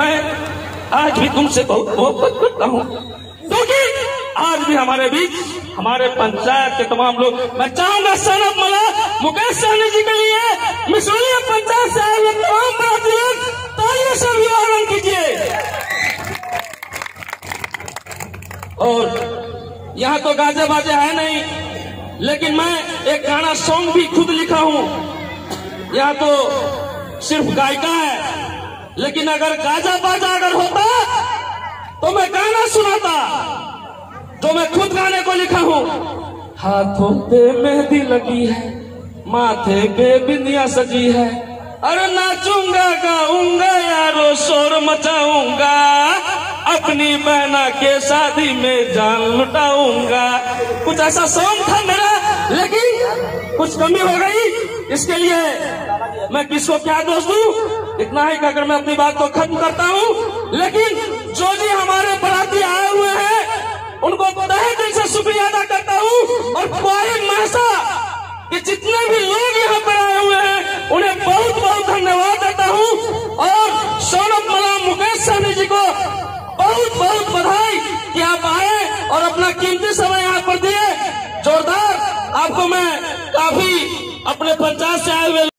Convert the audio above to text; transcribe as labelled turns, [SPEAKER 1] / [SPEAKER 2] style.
[SPEAKER 1] मैं आज भी तुमसे बहुत मोहब्बत करता हूँ। क्योंकि आज भी हमारे बीच, हमारे पंचायत के तमाम लोग, मैं चाहूँगा सनब मला मुकेश सहनी जी के लिए, मिसोलिया पंचायत से आए हुए तमाम भारतीय तालियों से अभिवादन कीजिए। और यहाँ तो गाजे बाजे है नहीं, लेकिन मैं एक गाना सॉन्ग भी खुद लिखा हूँ। यहाँ तो सिर्फ़ गायिका है। लेकिन अगर गाजा बाजा अगर होता तो मैं गाना सुनाता, जो मैं खुद गाने को लिखा हूँ। हाथों पे मेहंदी लगी है, माथे पे बिंदिया सजी है। अरे नाचूँगा, गाऊँगा यारो, शोर मचाऊँगा। अपनी बहना के शादी में जान लुटाऊँगा। कुछ ऐसा सॉन्ग था मेरा, लेकिन कुछ कमी हो गई। इसके लिए मैं किसको क्या दोष दूँ? इतना ही कहकर मैं अपनी बात को खत्म करता हूँ। लेकिन जो जी हमारे बराती आए हुए हैं, उनको तहे दिल से शुक्रिया अदा करता हूँ और कोई महसा कि जितने भी लोग यहाँ पर आए हुए हैं, उन्हें बहुत बहुत धन्यवाद देता हूँ। और सौरभ मला मुकेश सहनी जी को बहुत बहुत बधाई कि आप आए और अपना कीमती समय यहाँ पर दिए। जोरदार, आपको मैं काफ़ी अपने पंचायत से आए हुए